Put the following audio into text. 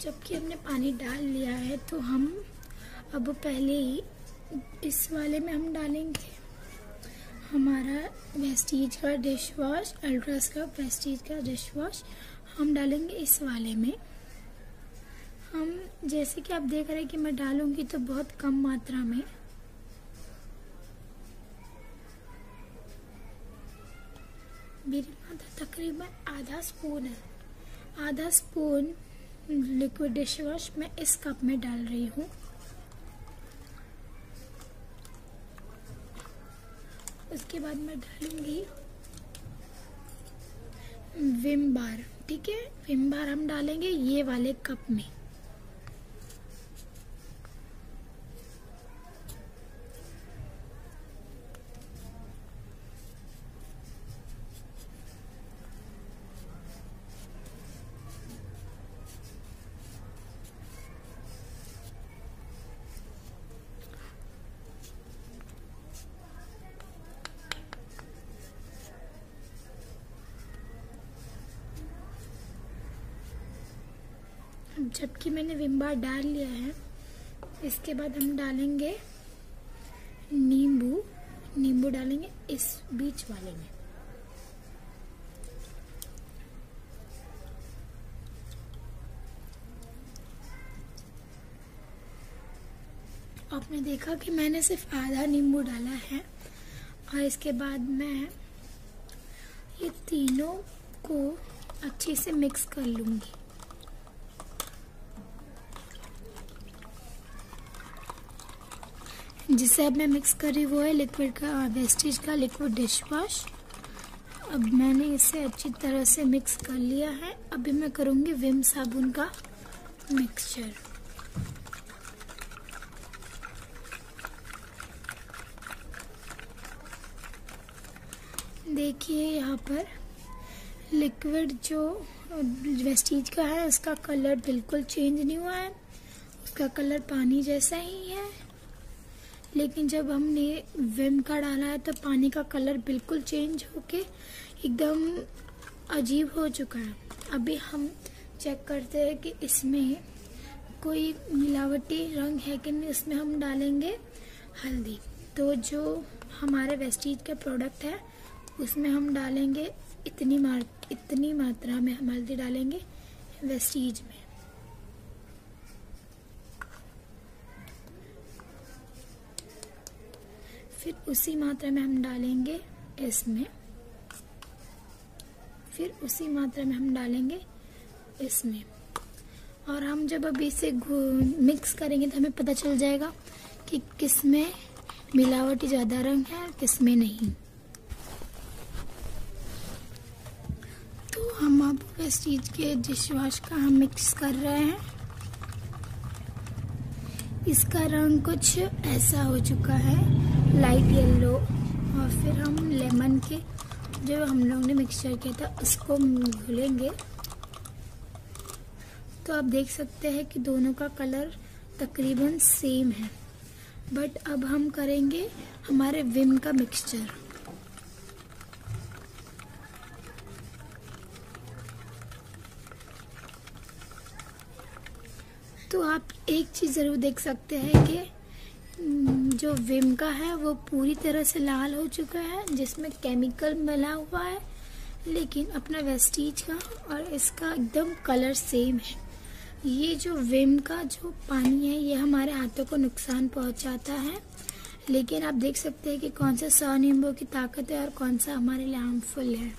जबकि हमने पानी डाल लिया है तो हम अब पहले ही इस वाले में हम डालेंगे। हमारा वेस्टीज का डिश वॉश अल्ट्रास का वेस्टीज का डिश वॉश हम डालेंगे इस वाले में। हम जैसे कि आप देख रहे हैं कि मैं डालूँगी तो बहुत कम मात्रा में। मेरी मात्रा तकरीबन आधा स्पून है। आधा स्पून लिक्विड डिश वॉश मैं इस कप में डाल रही हूँ। उसके बाद मैं डालूँगी विम बार ठीक है? विम बार हम डालेंगे ये वाले कप में। जबकि मैंने विम बार डाल लिया है, इसके बाद हम डालेंगे नींबू। नींबू डालेंगे इस बीच वाले में। आपने देखा कि मैंने सिर्फ़ आधा नींबू डाला है और इसके बाद मैं ये तीनों को अच्छे से मिक्स कर लूँगी। जिसे अब मैं मिक्स कर रही वो है लिक्विड का वेस्टेज का लिक्विड डिश वॉश अब मैंने इसे अच्छी तरह से मिक्स कर लिया है। अभी मैं करूँगी विम साबुन का मिक्सचर देखिए यहाँ पर लिक्विड जो वेस्टीज का है, उसका कलर बिल्कुल चेंज नहीं हुआ है। उसका कलर पानी जैसा ही है। लेकिन जब हमने विम का डाला है तो पानी का कलर बिल्कुल चेंज होके एकदम अजीब हो चुका है। अभी हम चेक करते हैं कि इसमें कोई मिलावटी रंग है कि नहीं, इसमें हम डालेंगे हल्दी। तो जो हमारे वेस्टीज का प्रोडक्ट है, उसमें हम डालेंगे इतनी मार, इतनी मात्रा में हम हल्दी डालेंगे वेस्टीज में। फिर उसी मात्रा में हम डालेंगे इसमें। फिर उसी मात्रा में हम डालेंगे इसमें। और हम जब अभी इसे मिक्स करेंगे तो हमें पता चल जाएगा कि किसमें मिलावटी ज़्यादा रंग है किसमें नहीं। तो हम अब चीज़ के डिश वॉश का हम मिक्स कर रहे हैं। इसका रंग कुछ ऐसा हो चुका है लाइट येलो और फिर हम लेमन के, जो हम लोग ने मिक्सचर किया था, उसको घुलेंगे। तो आप देख सकते हैं कि दोनों का कलर तकरीबन सेम है। बट अब हम करेंगे हमारे विम का मिक्सचर तो आप एक चीज़ ज़रूर देख सकते हैं कि जो विम का है, वो पूरी तरह से लाल हो चुका है, जिसमें केमिकल मिला हुआ है, लेकिन अपना वेस्टीज का और इसका एकदम कलर सेम है। ये जो विम का जो पानी है, ये हमारे हाथों को नुकसान पहुंचाता है। लेकिन आप देख सकते हैं कि कौन सा सौ नींबू की ताकत है और कौन सा हमारे लिए हार्मफुल है।